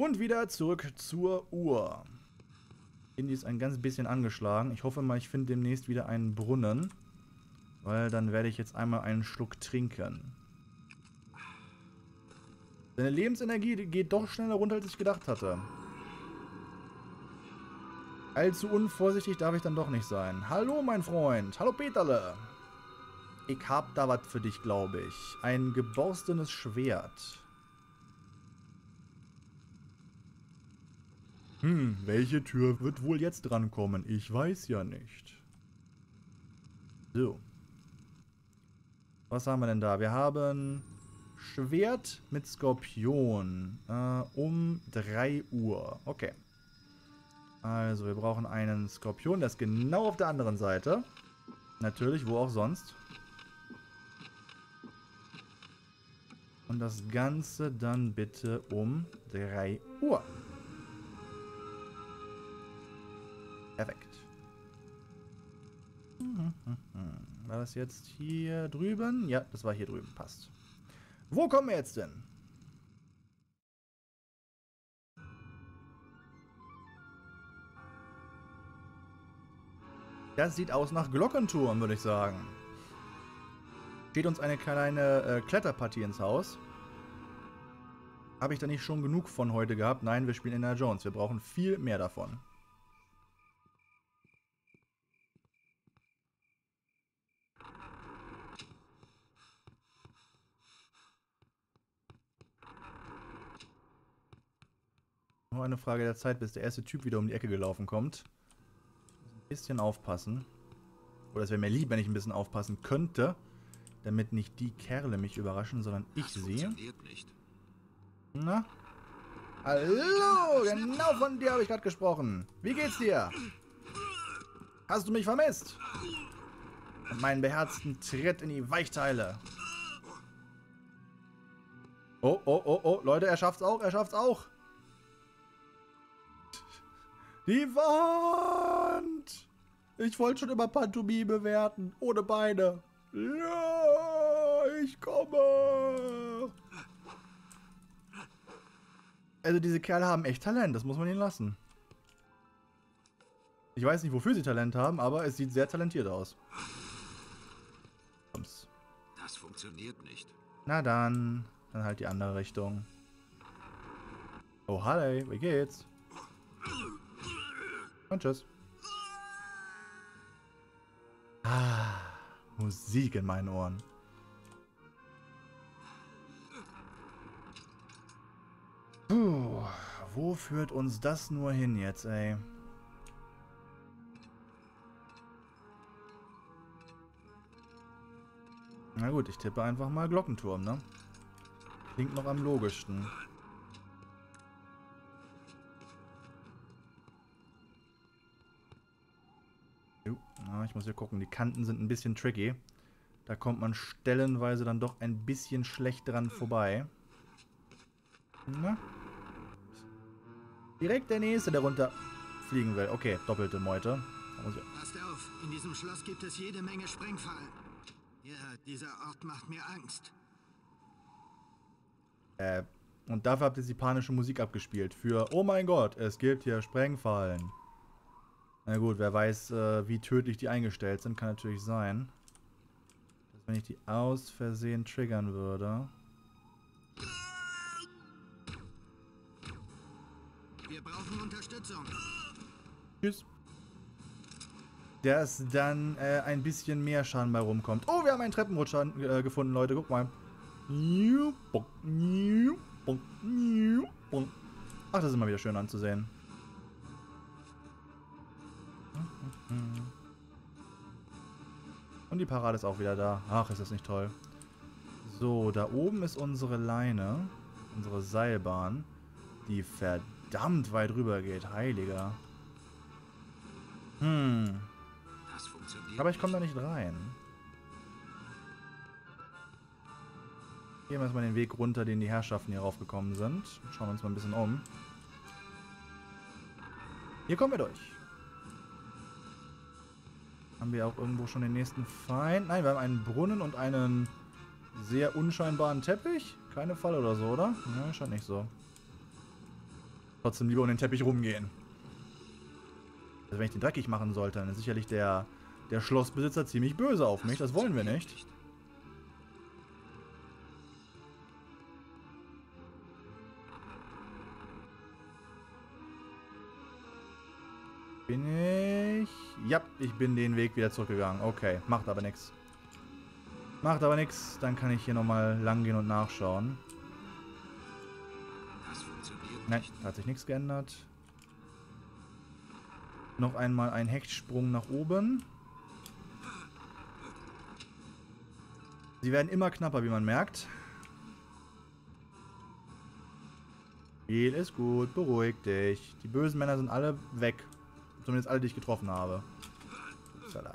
Und wieder zurück zur Uhr. Indy ist ein ganz bisschen angeschlagen. Ich hoffe mal, ich finde demnächst wieder einen Brunnen. Weil dann werde ich jetzt einmal einen Schluck trinken. Seine Lebensenergie geht doch schneller runter, als ich gedacht hatte. Allzu unvorsichtig darf ich dann doch nicht sein. Hallo, mein Freund. Hallo, Peterle. Ich hab da was für dich, glaube ich. Ein geborstenes Schwert. Hm, welche Tür wird wohl jetzt drankommen? Ich weiß ja nicht. So. Was haben wir denn da? Wir haben Schwert mit Skorpion äh, um 3 Uhr. Okay. Also, wir brauchen einen Skorpion, der ist genau auf der anderen Seite. Natürlich, wo auch sonst. Und das Ganze dann bitte um 3 Uhr. Das jetzt hier drüben? Ja, das war hier drüben. Passt. Wo kommen wir jetzt denn? Das sieht aus nach Glockenturm, würde ich sagen. Steht uns eine kleine äh, Kletterpartie ins Haus. Habe ich da nicht schon genug von heute gehabt? Nein, wir spielen in der Jones. Wir brauchen viel mehr davon. Eine Frage der Zeit, bis der erste Typ wieder um die Ecke gelaufen kommt. Ein bisschen aufpassen. Oder es wäre mir lieb, wenn ich ein bisschen aufpassen könnte. Damit nicht die Kerle mich überraschen, sondern ich das sie. Na? Hallo, genau von dir habe ich gerade gesprochen. Wie geht's dir? Hast du mich vermisst? Und meinen beherzten Tritt in die Weichteile. Oh, oh, oh, oh, Leute, er schafft's auch, er schafft's auch. Die Wand! Ich wollte schon immer Pantomime bewerten. Ohne Beine. Ja, ich komme. Also diese Kerle haben echt Talent, das muss man ihnen lassen. Ich weiß nicht, wofür sie Talent haben, aber es sieht sehr talentiert aus. Komm's. Das funktioniert nicht. Na dann, dann halt die andere Richtung. Oh, hi, wie geht's? Und tschüss. Ah, Musik in meinen Ohren. Puh, wo führt uns das nur hin jetzt, ey? Na gut, ich tippe einfach mal Glockenturm, ne? Klingt noch am logischsten. Ich muss hier gucken. Die Kanten sind ein bisschen tricky. Da kommt man stellenweise dann doch ein bisschen schlecht dran vorbei. Na? Direkt der nächste, der runter fliegen will. Okay, doppelte Meute. Passt auf, in diesem Schloss gibt es jede Menge Sprengfallen. Ja, dieser Ort macht mir Angst. Äh, und dafür habt ihr die panische Musik abgespielt. Für, oh mein Gott, es gibt hier Sprengfallen. Na gut, wer weiß, äh, wie tödlich die eingestellt sind, kann natürlich sein. Dass wenn ich die aus Versehen triggern würde. Wir brauchen Unterstützung. Tschüss. Dass dann äh, ein bisschen mehr Schaden bei rumkommt. Oh, wir haben einen Treppenrutscher äh, gefunden, Leute. Guck mal. Ach, das ist immer wieder schön anzusehen. Und die Parade ist auch wieder da. Ach, ist das nicht toll. So, da oben ist unsere Leine. Unsere Seilbahn. Die verdammt weit rüber geht. Heiliger. Hm. Aber ich komme da nicht rein. Gehen wir erstmal den Weg runter, den die Herrschaften hier raufgekommen sind. Schauen wir uns mal ein bisschen um. Hier kommen wir durch. Haben wir auch irgendwo schon den nächsten Feind? Nein, wir haben einen Brunnen und einen sehr unscheinbaren Teppich. Keine Falle oder so, oder? Ja, scheint nicht so. Trotzdem lieber um den Teppich rumgehen. Also wenn ich den dreckig machen sollte, dann ist sicherlich der, der Schlossbesitzer ziemlich böse auf mich. Das wollen wir nicht. Bin ich... Ja, ich bin den Weg wieder zurückgegangen. Okay, macht aber nichts. Macht aber nichts. Dann kann ich hier nochmal lang gehen und nachschauen. Nein, hat sich nichts geändert. Noch einmal ein Hechtsprung nach oben. Sie werden immer knapper, wie man merkt. Viel ist gut, beruhig dich. Die bösen Männer sind alle weg. Zumindest alle, die ich getroffen habe. Upsala.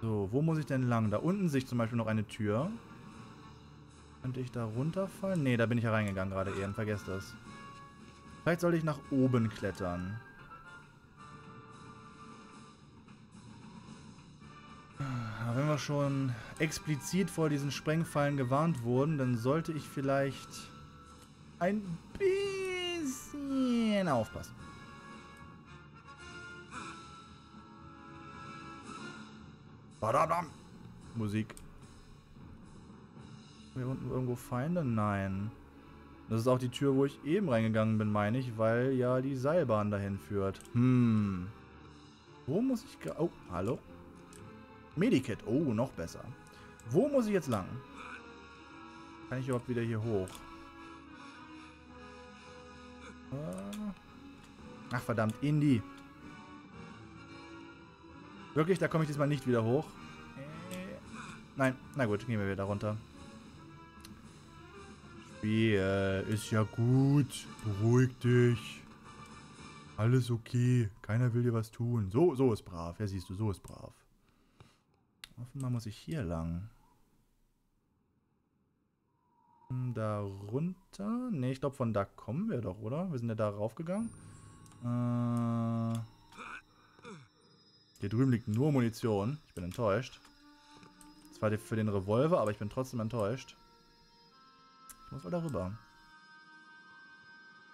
So, wo muss ich denn lang? Da unten sehe ich zum Beispiel noch eine Tür. Könnte ich da runterfallen? Ne, da bin ich ja reingegangen gerade eben. Vergesst das. Vielleicht sollte ich nach oben klettern. wenn wir schon explizit vor diesen Sprengfallen gewarnt wurden, dann sollte ich vielleicht ein bisschen aufpassen. Badadam. Musik. Hier unten irgendwo Feinde? Nein. Das ist auch die Tür, wo ich eben reingegangen bin, meine ich, weil ja die Seilbahn dahin führt. Hm. Wo muss ich... Oh, hallo? Medikit. Oh, noch besser. Wo muss ich jetzt lang? Kann ich überhaupt wieder hier hoch? Ach, verdammt. Indie. Wirklich? Da komme ich diesmal nicht wieder hoch? Nein. Na gut, gehen wir wieder runter. Spiel. Ist ja gut. Beruhig dich. Alles okay. Keiner will dir was tun. So, so ist brav. Ja, siehst du, so ist brav. Offenbar muss ich hier lang. Da runter? Ne, ich glaube von da kommen wir doch, oder? Wir sind ja da raufgegangen. Äh, hier drüben liegt nur Munition. Ich bin enttäuscht. Zwar für den Revolver, aber ich bin trotzdem enttäuscht. Ich muss wohl darüber.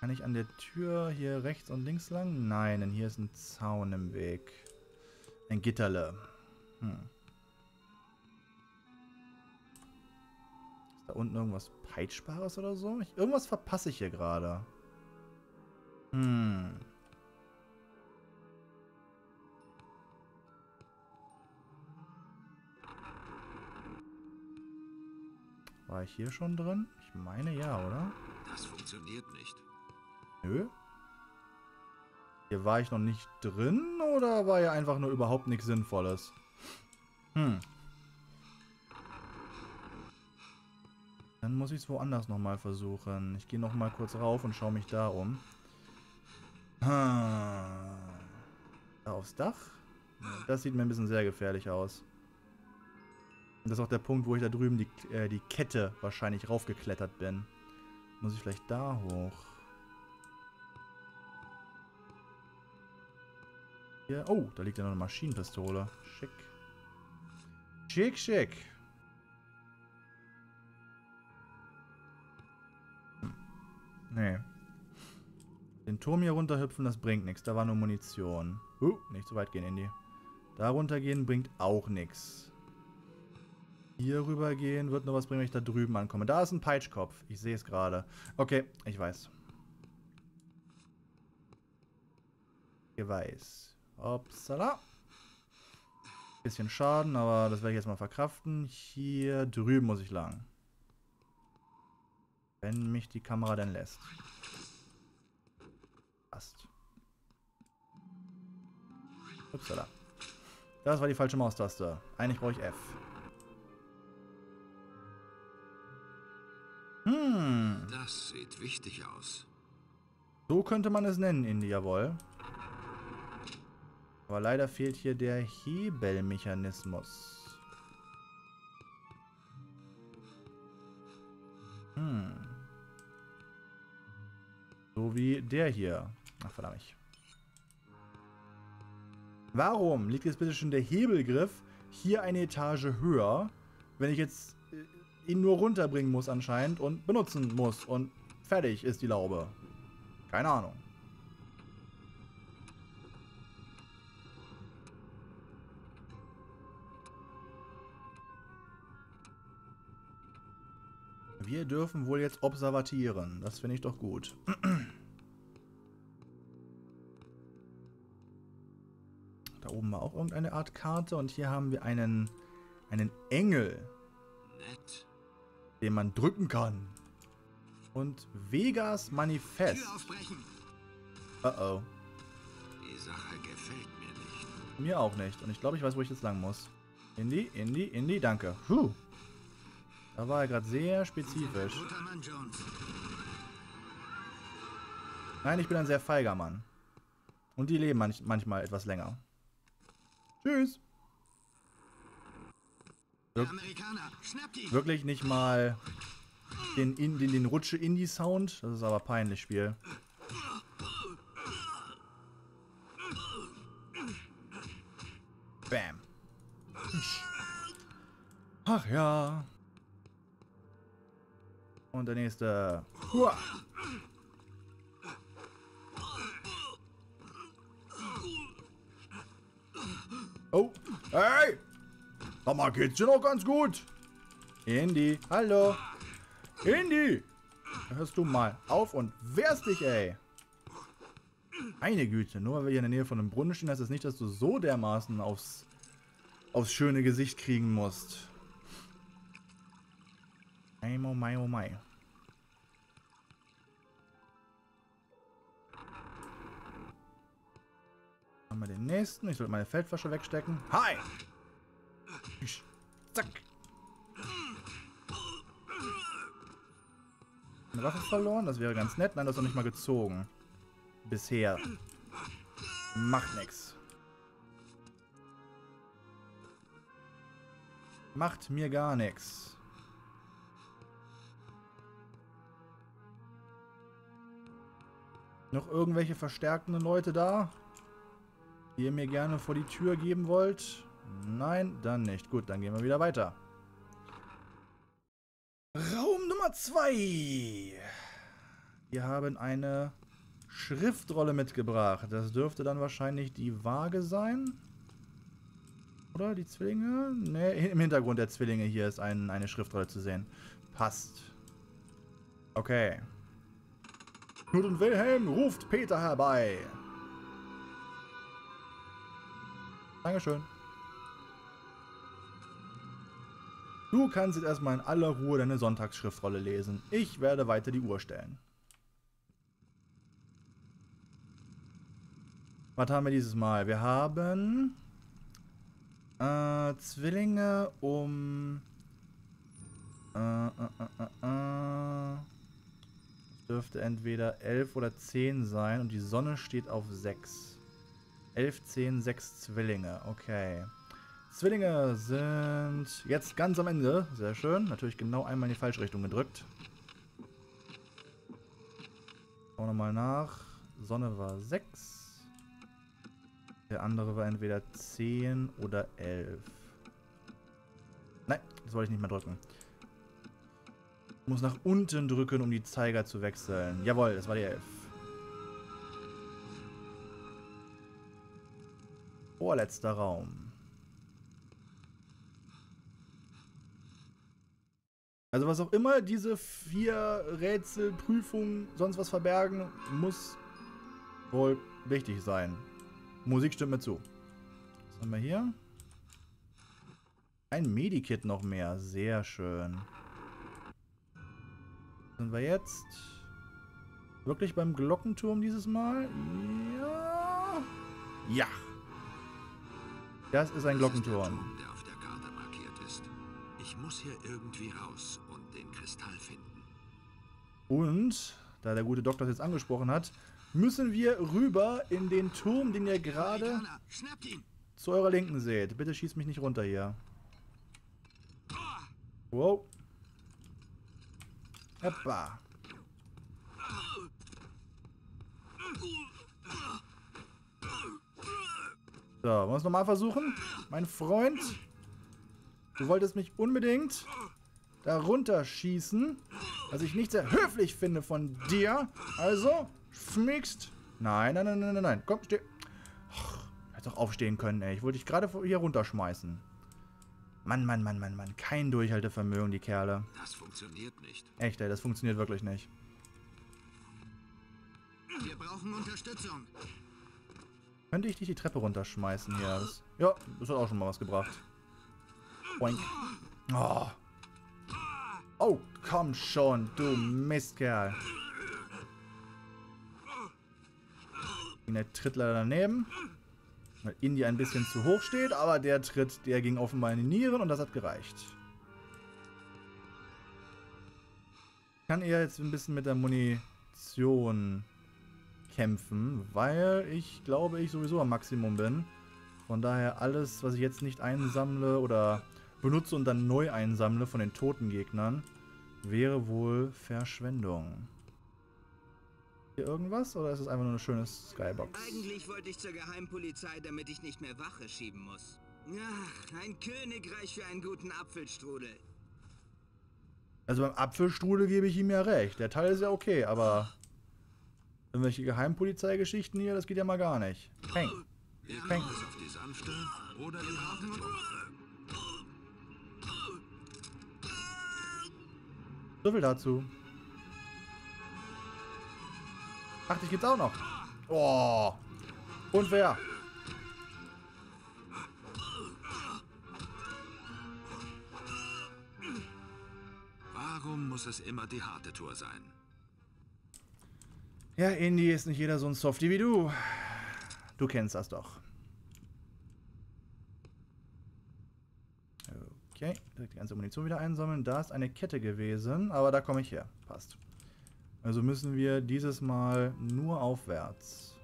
Kann ich an der Tür hier rechts und links lang? Nein, denn hier ist ein Zaun im Weg. Ein Gitterle. Hm. Da unten irgendwas Peitschbares oder so? Ich, irgendwas verpasse ich hier gerade. Hm. War ich hier schon drin? Ich meine ja, oder? Das funktioniert nicht. Nö. Hier war ich noch nicht drin oder war hier einfach nur überhaupt nichts Sinnvolles? Hm. Dann muss ich es woanders nochmal versuchen. Ich gehe nochmal kurz rauf und schaue mich da um. Da aufs Dach? Das sieht mir ein bisschen sehr gefährlich aus. Das ist auch der Punkt, wo ich da drüben die, äh, die Kette wahrscheinlich raufgeklettert bin. Muss ich vielleicht da hoch? Hier. Oh, da liegt ja noch eine Maschinenpistole. Schick. Schick, schick. Nee. Den Turm hier runterhüpfen, das bringt nichts. Da war nur Munition. Uh, nicht so weit gehen, Indy. Da runtergehen bringt auch nichts. Hier rüber gehen wird nur was bringen, wenn ich da drüben ankomme. Da ist ein Peitschkopf. Ich sehe es gerade. Okay, ich weiß. Ich weiß. Upsala. Bisschen Schaden, aber das werde ich jetzt mal verkraften. Hier drüben muss ich lang. Wenn mich die Kamera denn lässt. Passt. Upsala. Das war die falsche Maustaste. Eigentlich brauche ich F. Hm. Das sieht wichtig aus. So könnte man es nennen, Indy, jawohl. Aber leider fehlt hier der Hebelmechanismus. Hm. So wie der hier. Ach, verdammt. Warum liegt jetzt bitte schon der Hebelgriff hier eine Etage höher, wenn ich jetzt äh, ihn nur runterbringen muss anscheinend und benutzen muss und fertig ist die Laube. Keine Ahnung. Wir dürfen wohl jetzt observatieren. Das finde ich doch gut. Da oben war auch irgendeine Art Karte und hier haben wir einen, einen Engel, Nett. den man drücken kann. Und Vegas Manifest. Tür aufbrechen. Uh oh. Die Sache gefällt mir nicht. Mir auch nicht. Und ich glaube, ich weiß, wo ich jetzt lang muss. Indy, Indy, Indy, danke. Puh. Da war er gerade sehr spezifisch. Nein, ich bin ein sehr feiger Mann. Und die leben manch manchmal etwas länger. Tschüss. Ihn. Wirklich nicht mal den, in, den, den Rutsche-Indie-Sound. Das ist aber peinlich, Spiel. Bam. Ach ja. Und der nächste. Hua. Oh. Hey! Sag mal, geht's dir noch ganz gut? Indy, hallo. Indy! Hörst du mal auf und wehrst dich, ey. Meine Güte, nur weil wir hier in der Nähe von einem Brunnen stehen, heißt das nicht, dass du so dermaßen aufs, aufs schöne Gesicht kriegen musst. Ei, oh mai, oh mai. Haben wir den nächsten. Ich sollte meine Feldwasche wegstecken. Hi! Zack. Eine Waffe verloren? Das wäre ganz nett. Nein, das ist noch nicht mal gezogen. Bisher. Macht nix. Macht mir gar nix. Noch irgendwelche verstärkenden Leute da? Ihr mir gerne vor die Tür geben wollt? Nein, dann nicht. Gut, dann gehen wir wieder weiter. Raum Nummer 2. Wir haben eine Schriftrolle mitgebracht. Das dürfte dann wahrscheinlich die Waage sein. Oder die Zwillinge? Ne, im Hintergrund der Zwillinge hier ist ein, eine Schriftrolle zu sehen. Passt. Okay. Knut und Wilhelm ruft Peter herbei. Dankeschön. Du kannst jetzt erstmal in aller Ruhe deine Sonntagsschriftrolle lesen. Ich werde weiter die Uhr stellen. Was haben wir dieses Mal? Wir haben äh, Zwillinge um äh, äh, äh, äh, äh. Dürfte entweder 11 oder 10 sein und die Sonne steht auf 6. 11, 10, 6 Zwillinge. Okay. Zwillinge sind jetzt ganz am Ende. Sehr schön. Natürlich genau einmal in die falsche Richtung gedrückt. Schauen wir mal nach. Sonne war 6. Der andere war entweder 10 oder 11. Nein, das wollte ich nicht mehr drücken. Ich muss nach unten drücken, um die Zeiger zu wechseln. Jawohl, das war die 11. Vorletzter Raum. Also was auch immer diese vier Rätsel, Prüfungen, sonst was verbergen, muss wohl wichtig sein. Musik stimmt mir zu. Was haben wir hier? Ein Medikit noch mehr. Sehr schön. Sind wir jetzt wirklich beim Glockenturm dieses Mal? Ja. Ja. Das ist ein Glockenturm. Ich muss hier irgendwie raus und den Kristall finden. Und, da der gute Doktor es jetzt angesprochen hat, müssen wir rüber in den Turm, den ihr gerade zu eurer Linken seht. Bitte schießt mich nicht runter hier. Wow. Hoppa. So, wollen wir es nochmal versuchen? Mein Freund. Du wolltest mich unbedingt da runterschießen, was ich nicht sehr höflich finde von dir. Also, schmiegst. Nein, nein, nein, nein, nein, nein. Komm, steh. Hätte auch aufstehen können, ey. Ich wollte dich gerade hier runterschmeißen. Mann, Mann, Mann, Mann, Mann. Kein Durchhaltevermögen, die Kerle. Das funktioniert nicht. Echt, ey, das funktioniert wirklich nicht. Wir brauchen Unterstützung. Könnte ich dich die Treppe runterschmeißen hier? Das, ja, das hat auch schon mal was gebracht. Boink. Oh. oh, komm schon, du Mistkerl. Der Tritt leider daneben. Weil Indy ein bisschen zu hoch steht, aber der Tritt, der ging offenbar in die Nieren und das hat gereicht. Ich kann eher jetzt ein bisschen mit der Munition kämpfen, weil ich glaube, ich sowieso am Maximum bin. Von daher alles, was ich jetzt nicht einsammle oder benutze und dann neu einsammle von den toten Gegnern, wäre wohl Verschwendung. Hier irgendwas oder ist es einfach nur eine schöne Skybox? Eigentlich wollte ich zur Geheimpolizei, damit ich nicht mehr Wache schieben muss. Ach, ein Königreich für einen guten Apfelstrudel. Also beim Apfelstrudel gebe ich ihm ja recht. Der Teil ist ja okay, aber irgendwelche Geheimpolizeigeschichten hier, das geht ja mal gar nicht. Peng. Peng. So viel dazu. Ach, dich gibt's auch noch. Oh. Unfair. Warum muss es immer die harte Tour sein? Ja, Indy ist nicht jeder so ein Softie wie du. Du kennst das doch. Okay, direkt die ganze Munition wieder einsammeln. Da ist eine Kette gewesen, aber da komme ich her. Passt. Also müssen wir dieses Mal nur aufwärts.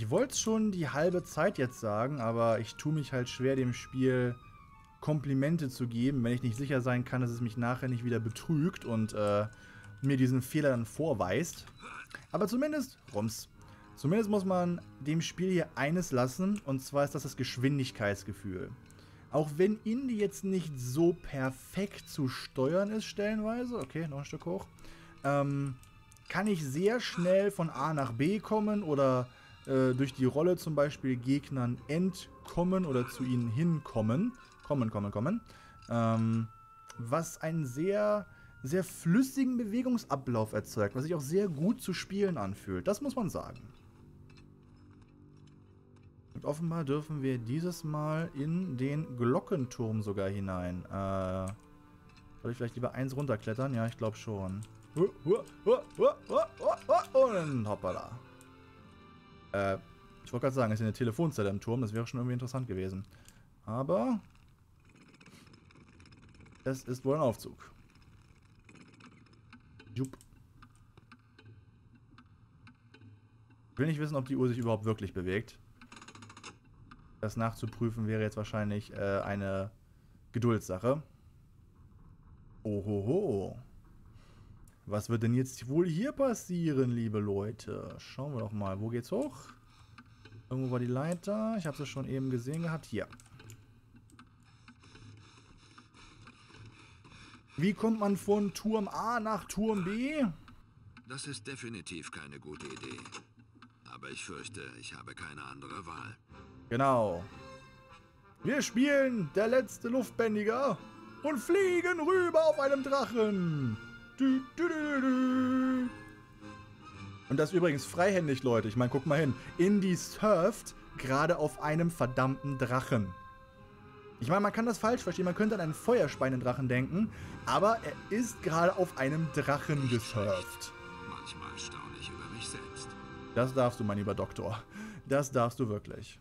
Ich wollte es schon die halbe Zeit jetzt sagen, aber ich tue mich halt schwer, dem Spiel Komplimente zu geben, wenn ich nicht sicher sein kann, dass es mich nachher nicht wieder betrügt und äh, mir diesen Fehler dann vorweist. Aber zumindest, Rums, zumindest muss man dem Spiel hier eines lassen, und zwar ist das das Geschwindigkeitsgefühl. Auch wenn Indie jetzt nicht so perfekt zu steuern ist, stellenweise, okay, noch ein Stück hoch, ähm, kann ich sehr schnell von A nach B kommen oder äh, durch die Rolle zum Beispiel Gegnern entkommen oder zu ihnen hinkommen. Kommen, kommen, kommen. Ähm, was einen sehr, sehr flüssigen Bewegungsablauf erzeugt, was sich auch sehr gut zu spielen anfühlt. Das muss man sagen. Und offenbar dürfen wir dieses Mal in den Glockenturm sogar hinein. Äh, soll ich vielleicht lieber eins runterklettern? Ja, ich glaube schon. Und hoppala. Äh, ich wollte gerade sagen, es ist eine Telefonzelle im Turm, das wäre schon irgendwie interessant gewesen. Aber es ist wohl ein Aufzug. Jupp. Ich will nicht wissen, ob die Uhr sich überhaupt wirklich bewegt. Das nachzuprüfen wäre jetzt wahrscheinlich äh, eine Geduldssache. Ohoho. Was wird denn jetzt wohl hier passieren, liebe Leute? Schauen wir doch mal. Wo geht's hoch? Irgendwo war die Leiter. Ich habe sie schon eben gesehen gehabt. Hier. Wie kommt man von Turm A nach Turm B? Das ist definitiv keine gute Idee. Aber ich fürchte, ich habe keine andere Wahl. Genau. Wir spielen der letzte Luftbändiger und fliegen rüber auf einem Drachen. Du, du, du, du. Und das übrigens freihändig, Leute. Ich meine, guck mal hin. Indy surft gerade auf einem verdammten Drachen. Ich meine, man kann das falsch verstehen. Man könnte an einen Feuerspeinendrachen denken. Aber er ist gerade auf einem Drachen gesurft. Manchmal staune ich über mich selbst. Das darfst du, mein lieber Doktor. Das darfst du wirklich.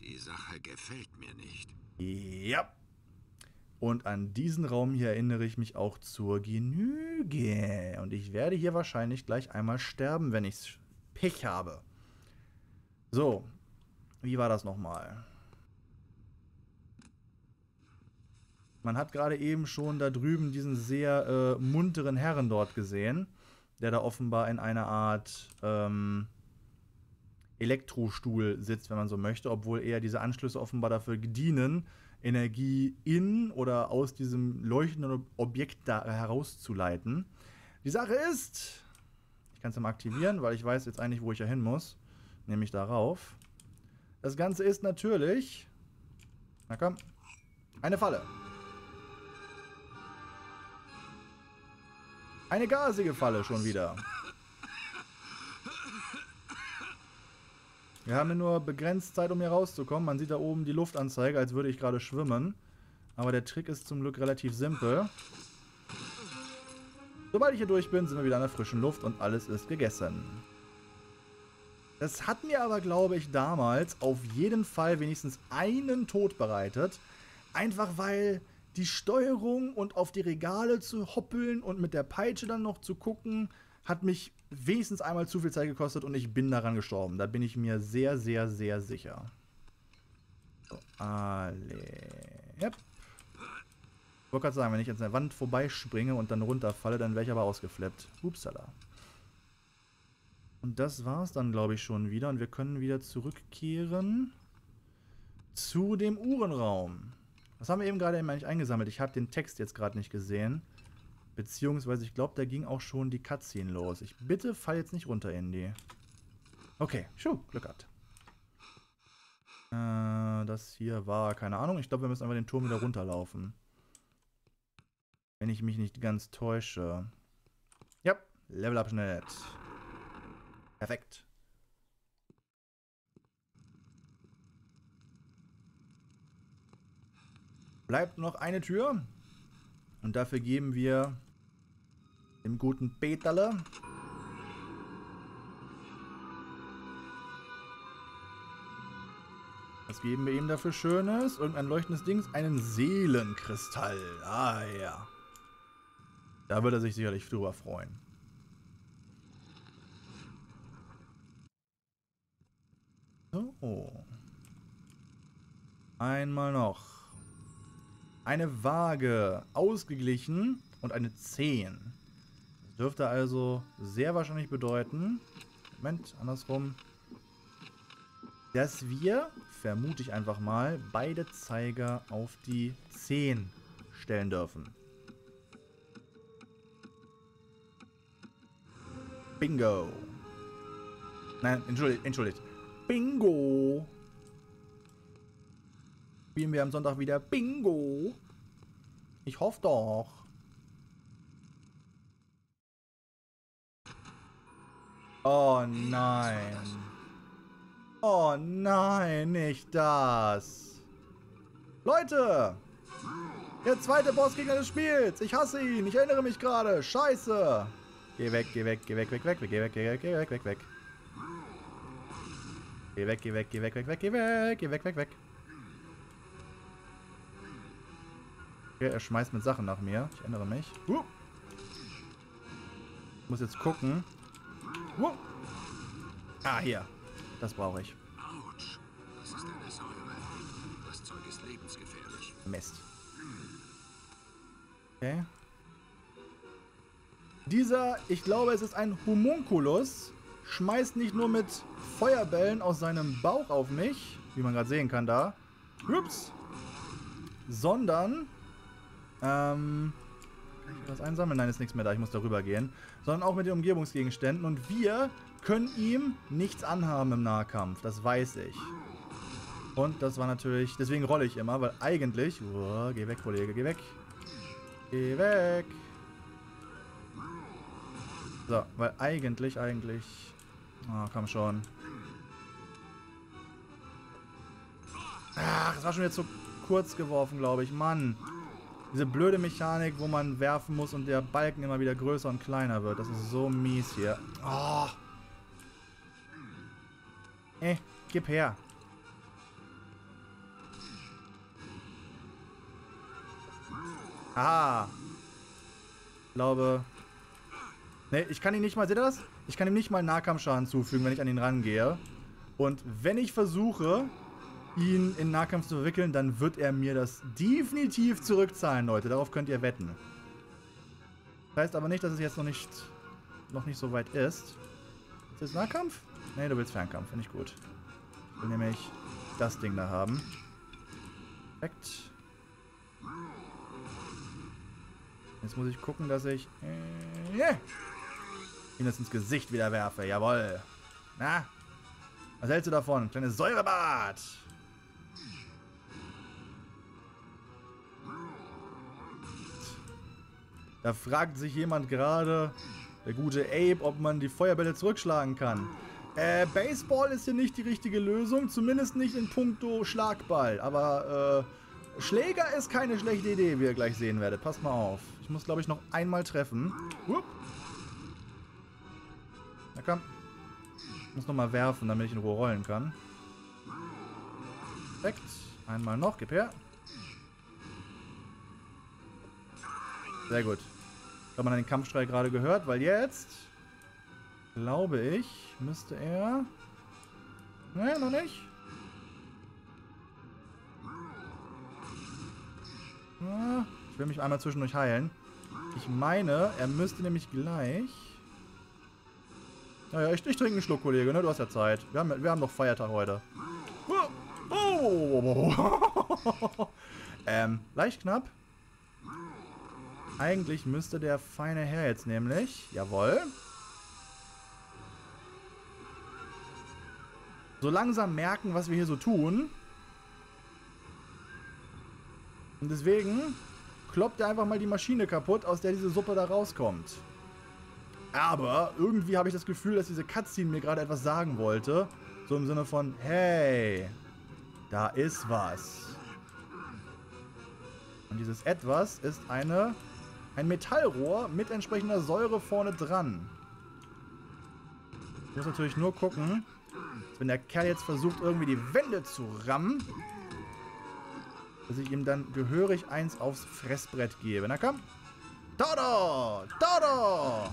Die Sache gefällt mir nicht. Ja. Und an diesen Raum hier erinnere ich mich auch zur Genüge. Und ich werde hier wahrscheinlich gleich einmal sterben, wenn ich Pech habe. So. Wie war das nochmal? Man hat gerade eben schon da drüben diesen sehr äh, munteren Herren dort gesehen, der da offenbar in einer Art ähm, Elektrostuhl sitzt, wenn man so möchte, obwohl eher diese Anschlüsse offenbar dafür dienen, Energie in oder aus diesem leuchtenden Objekt da herauszuleiten. Die Sache ist, ich kann es mal aktivieren, weil ich weiß jetzt eigentlich, wo ich ja hin muss, nämlich darauf. Das Ganze ist natürlich, na komm, eine Falle. Eine gasige Falle schon wieder. Wir haben nur begrenzt Zeit, um hier rauszukommen. Man sieht da oben die Luftanzeige, als würde ich gerade schwimmen. Aber der Trick ist zum Glück relativ simpel. Sobald ich hier durch bin, sind wir wieder an der frischen Luft und alles ist gegessen. Das hat mir aber, glaube ich, damals auf jeden Fall wenigstens einen Tod bereitet. Einfach weil die Steuerung und auf die Regale zu hoppeln und mit der Peitsche dann noch zu gucken, hat mich wenigstens einmal zu viel Zeit gekostet und ich bin daran gestorben. Da bin ich mir sehr, sehr, sehr sicher. So, alle. Yep. Ich wollte gerade sagen, wenn ich jetzt an der Wand vorbeispringe und dann runterfalle, dann wäre ich aber ausgeflippt. Upsala. Und das war's dann, glaube ich, schon wieder. Und wir können wieder zurückkehren zu dem Uhrenraum. Was haben wir eben gerade eigentlich eingesammelt? Ich habe den Text jetzt gerade nicht gesehen. Beziehungsweise, ich glaube, da ging auch schon die Cutscene los. Ich bitte, fall jetzt nicht runter, Indy. Okay, schuh, Glück gehabt. Äh, das hier war, keine Ahnung. Ich glaube, wir müssen einfach den Turm wieder runterlaufen. Wenn ich mich nicht ganz täusche. Ja, Levelabschnitt. Perfekt. Bleibt noch eine Tür. Und dafür geben wir dem guten Peterle Was geben wir ihm dafür Schönes? Irgendein leuchtendes Ding, einen Seelenkristall. Ah ja. Da wird er sich sicherlich drüber freuen. So. Einmal noch. Eine Waage. Ausgeglichen und eine 10. Dürfte also sehr wahrscheinlich bedeuten, Moment, andersrum, dass wir, vermute ich einfach mal, beide Zeiger auf die 10 stellen dürfen. Bingo. Nein, entschuldigt, entschuldigt. Bingo spielen wir am Sonntag wieder Bingo. Ich hoffe doch. Oh nein. Oh nein, nicht das. Leute! Der zweite Bossgegner des Spiels. Ich hasse ihn. Ich erinnere mich gerade. Scheiße. Geh weg, geh weg, geh weg, weg, weg, geh weg, geh weg, geh weg, weg, weg. Geh weg, geh weg, geh weg, weg, weg, geh weg, geh weg, weg, weg. Okay, er schmeißt mit Sachen nach mir. Ich erinnere mich. Uh. Muss jetzt gucken. Ah, hier. Das brauche ich. Autsch. Das ist eine Säure. Das Zeug ist lebensgefährlich. Mist. Okay. Dieser, ich glaube, es ist ein Homunculus, schmeißt nicht nur mit Feuerbällen aus seinem Bauch auf mich, wie man gerade sehen kann da, ups, sondern ähm, was einsammeln? Nein, ist nichts mehr da. Ich muss darüber gehen. Sondern auch mit den Umgebungsgegenständen. Und wir können ihm nichts anhaben im Nahkampf. Das weiß ich. Und das war natürlich... Deswegen rolle ich immer, weil eigentlich... Oh, geh weg, Kollege, geh weg. Geh weg. So, weil eigentlich, eigentlich... Oh, komm schon. Ach, das war schon jetzt so kurz geworfen, glaube ich. Mann. Diese blöde Mechanik, wo man werfen muss und der Balken immer wieder größer und kleiner wird. Das ist so mies hier. Oh. Ey, gib her. Aha. Ich glaube... Ne, ich kann ihn nicht mal... Seht ihr das? Ich kann ihm nicht mal Nahkampfschaden zufügen, wenn ich an ihn rangehe. Und wenn ich versuche, ihn in Nahkampf zu verwickeln, dann wird er mir das definitiv zurückzahlen, Leute. Darauf könnt ihr wetten. Das heißt aber nicht, dass es jetzt noch nicht, noch nicht so weit ist. Ist das Nahkampf? Nee, du willst Fernkampf. Finde ich gut. Ich will nämlich das Ding da haben. Perfekt. Jetzt muss ich gucken, dass ich äh, yeah, ihn das ins Gesicht wieder werfe. Jawoll. Na? Was hältst du davon? Kleines Säurebad. Da fragt sich jemand gerade, der gute Abe, ob man die Feuerbälle zurückschlagen kann. Äh, Baseball ist hier nicht die richtige Lösung, zumindest nicht in puncto Schlagball. Aber äh, Schläger ist keine schlechte Idee, wie ihr gleich sehen werdet. Passt mal auf. Ich muss, glaube ich, noch einmal treffen. Hup. Na komm. Ich muss nochmal werfen, damit ich in Ruhe rollen kann. Perfekt. Einmal noch, gib her. Sehr gut. Ich habe man den Kampfstrahl gerade gehört, weil jetzt, glaube ich, müsste er... Ne, noch nicht. Ich will mich einmal zwischendurch heilen. Ich meine, er müsste nämlich gleich... Naja, ich, ich trinke einen Schluck, Kollege, ne? Du hast ja Zeit. Wir haben, wir haben noch Feiertag heute. Oh. ähm, leicht knapp. Eigentlich müsste der feine Herr jetzt nämlich... Jawohl. So langsam merken, was wir hier so tun. Und deswegen kloppt er einfach mal die Maschine kaputt, aus der diese Suppe da rauskommt. Aber irgendwie habe ich das Gefühl, dass diese Cutscene mir gerade etwas sagen wollte. So im Sinne von, hey, da ist was. Und dieses Etwas ist eine ein Metallrohr mit entsprechender Säure vorne dran. Ich muss natürlich nur gucken, wenn der Kerl jetzt versucht, irgendwie die Wände zu rammen, dass ich ihm dann gehörig eins aufs Fressbrett gebe. Na komm. Dodo! Dodo!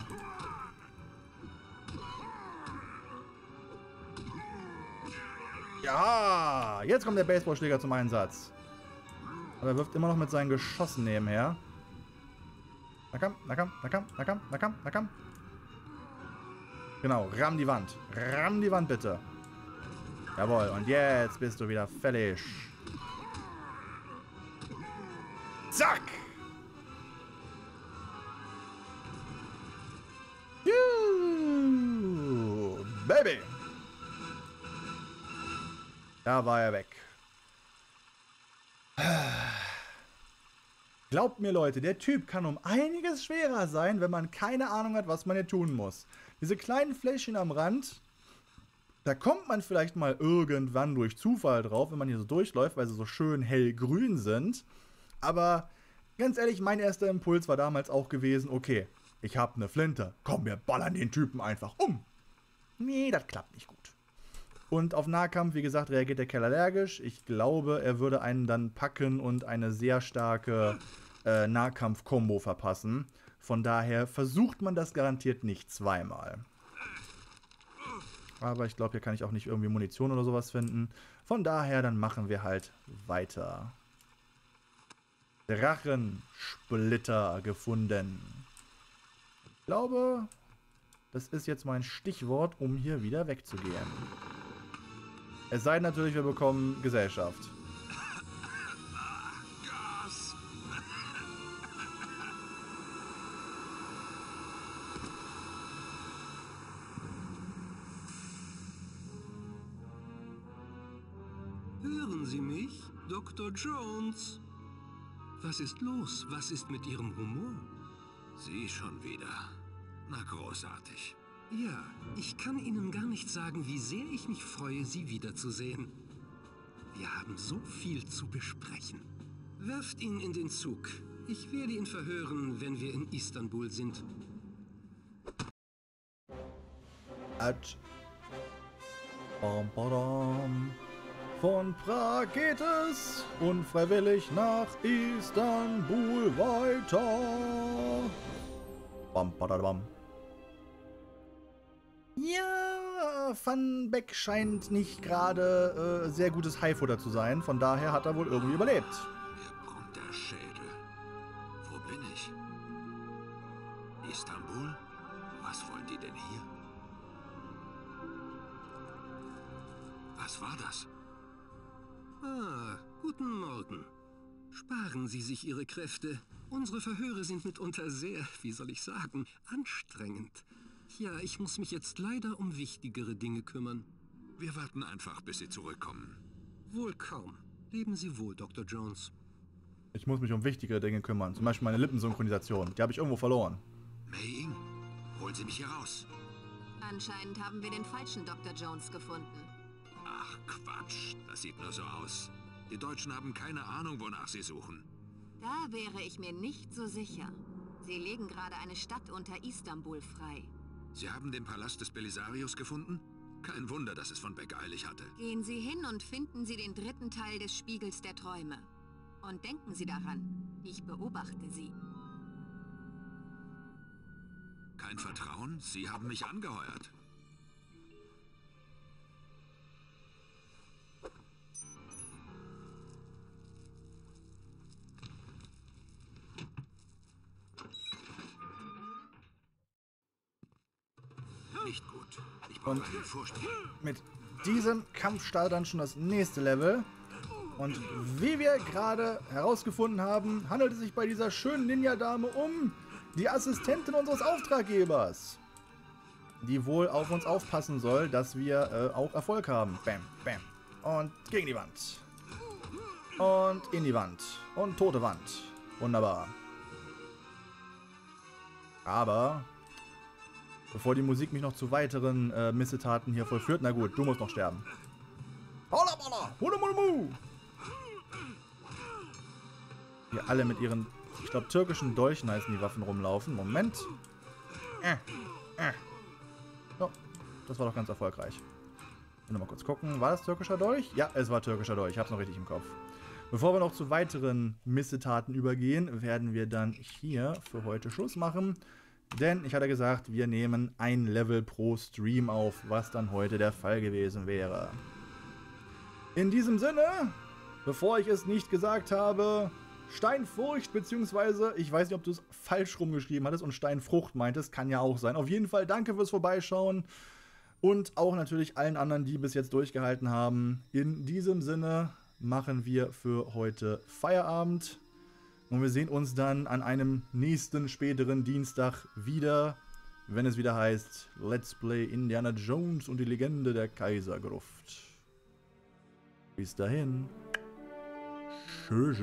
Ja! Jetzt kommt der Baseballschläger zum Einsatz. Aber er wirft immer noch mit seinen Geschossen nebenher. Na komm, na komm, na komm, na komm, na komm, na komm. Genau, ramm die Wand. Ramm die Wand bitte. Jawohl, und jetzt bist du wieder fällig. Zack! Juhu, Baby! Da war er weg. Glaubt mir, Leute, der Typ kann um einiges schwerer sein, wenn man keine Ahnung hat, was man hier tun muss. Diese kleinen Fläschchen am Rand, da kommt man vielleicht mal irgendwann durch Zufall drauf, wenn man hier so durchläuft, weil sie so schön hellgrün sind. Aber ganz ehrlich, mein erster Impuls war damals auch gewesen, okay, ich habe eine Flinte, komm, wir ballern den Typen einfach um. Nee, das klappt nicht gut. Und auf Nahkampf, wie gesagt, reagiert der Kerl allergisch. Ich glaube, er würde einen dann packen und eine sehr starke äh, Nahkampf-Kombo verpassen. Von daher versucht man das garantiert nicht zweimal. Aber ich glaube, hier kann ich auch nicht irgendwie Munition oder sowas finden. Von daher, dann machen wir halt weiter. Drachensplitter gefunden. Ich glaube, das ist jetzt mein Stichwort, um hier wieder wegzugehen. Es sei natürlich, wir bekommen Gesellschaft. Hören Sie mich, Dr. Jones? Was ist los? Was ist mit Ihrem Humor? Sie schon wieder. Na großartig. Ja, ich kann Ihnen gar nicht sagen, wie sehr ich mich freue, Sie wiederzusehen. Wir haben so viel zu besprechen. Werft ihn in den Zug. Ich werde ihn verhören, wenn wir in Istanbul sind. At. Bam, badam. Von Prag geht es unfreiwillig nach Istanbul weiter. Bam, badam. Ja, äh, Van Beck scheint nicht gerade äh, sehr gutes Haifutter zu sein. Von daher hat er wohl irgendwie überlebt. Mir brummt der Schädel. Wo bin ich? Istanbul? Was wollen die denn hier? Was war das? Ah, guten Morgen. Sparen Sie sich Ihre Kräfte. Unsere Verhöre sind mitunter sehr, wie soll ich sagen, anstrengend. Ja, ich muss mich jetzt leider um wichtigere Dinge kümmern. Wir warten einfach, bis sie zurückkommen. Wohl kaum. Leben Sie wohl, Dr. Jones. Ich muss mich um wichtigere Dinge kümmern. Zum Beispiel meine Lippensynchronisation. Die habe ich irgendwo verloren. Mei Ying, holen Sie mich hier raus. Anscheinend haben wir den falschen Dr. Jones gefunden. Ach Quatsch, das sieht nur so aus. Die Deutschen haben keine Ahnung, wonach sie suchen. Da wäre ich mir nicht so sicher. Sie legen gerade eine Stadt unter Istanbul frei. Sie haben den Palast des Belisarius gefunden? Kein Wunder, dass es von Beck eilig hatte. Gehen Sie hin und finden Sie den dritten Teil des Spiegels der Träume. Und denken Sie daran, ich beobachte Sie. Kein Vertrauen? Sie haben mich angeheuert. Und-. Mit diesem Kampf startet dann schon das nächste Level. Und wie wir gerade herausgefunden haben, handelt es sich bei dieser schönen Ninja-Dame um die Assistentin unseres Auftraggebers. Die wohl auf uns aufpassen soll, dass wir äh, auch Erfolg haben. Bam, bam. Und gegen die Wand. Und in die Wand. Und tote Wand. Wunderbar. Aber Bevor die Musik mich noch zu weiteren äh, Missetaten hier vollführt. Na gut, du musst noch sterben. Holla, holla, hula, hula, mu. Hier alle mit ihren, ich glaube, türkischen Dolchen heißen die Waffen rumlaufen. Moment. Äh, äh. So, das war doch ganz erfolgreich. Noch mal kurz gucken. War das türkischer Dolch? Ja, es war türkischer Dolch. Ich hab's noch richtig im Kopf. Bevor wir noch zu weiteren Missetaten übergehen, werden wir dann hier für heute Schluss machen. Denn ich hatte gesagt, wir nehmen ein Level pro Stream auf, was dann heute der Fall gewesen wäre. In diesem Sinne, bevor ich es nicht gesagt habe, Steinfurcht, beziehungsweise, ich weiß nicht, ob du es falsch rumgeschrieben hattest und Steinfrucht meintest, kann ja auch sein. Auf jeden Fall danke fürs Vorbeischauen und auch natürlich allen anderen, die bis jetzt durchgehalten haben. In diesem Sinne machen wir für heute Feierabend. Und wir sehen uns dann an einem nächsten späteren Dienstag wieder, wenn es wieder heißt Let's Play Indiana Jones und die Legende der Kaisergruft. Bis dahin. Tschüss.